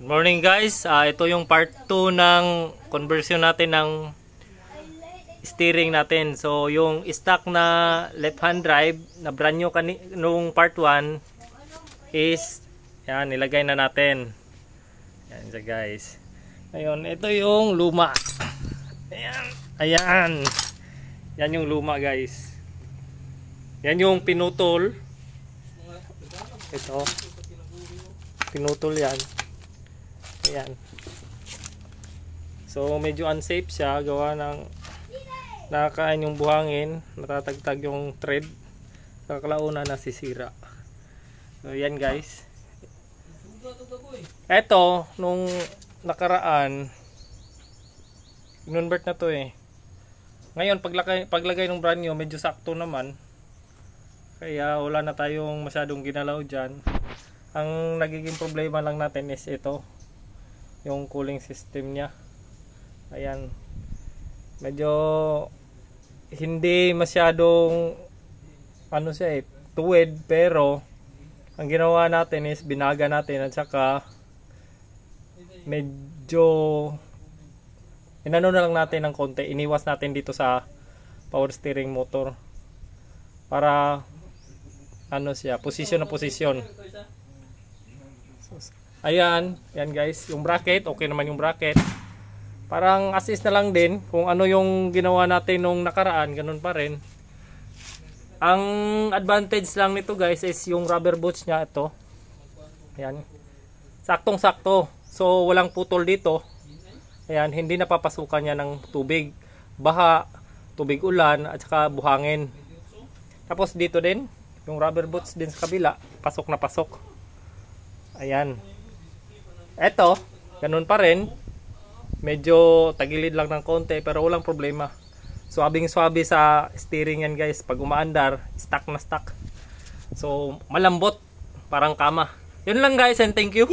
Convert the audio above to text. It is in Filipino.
Morning guys, Ah, ito yung part 2 ng conversion natin ng steering natin. So yung stock na left hand drive na brand new kani nung part 1 is yan nilagay na natin. Yan siya guys. Ngayon, ito yung luma. Ayan. Ayan. Yan yung luma guys. Yan yung pinutol. Ito. Pinutol yan. Ayan. So medyo unsafe siya gawa ng nakakain yung buhangin, natatagtag yung thread. Kakalauna nasisira. So yan guys. Eto, nung nakaraan, convert na to eh. Ngayon, paglagay, paglagay ng brand new, medyo sakto naman. Kaya wala na tayong masyadong ginalaw dyan. Ang nagiging problema lang natin is ito. Yung cooling system niya. Ayan. Medyo hindi masyadong ano siya eh, tuwid pero ang ginawa natin is binaga natin at saka medyo inano na lang natin ng konti iniwas natin dito sa power steering motor para ano siya posisyon na posisyon ayan yan guys yung bracket okay naman yung bracket. Parang assist na lang din kung ano yung ginawa natin nung nakaraan ganun pa rin. Ang advantage lang nito guys is yung rubber boots niya ito. Ayan. Saktong sakto so walang putol dito. Ayan hindi napapasukan niya ng tubig. Baha tubig ulan at saka buhangin. Tapos dito din yung rubber boots din sa kabila pasok na pasok ayan. Eto ganun pa rin. Medyo tagilid lang ng konti pero walang problema. Swabing swabe sa steering yan guys. Pag umaandar stuck na stuck. So malambot. Parang kama. Yun lang guys and thank you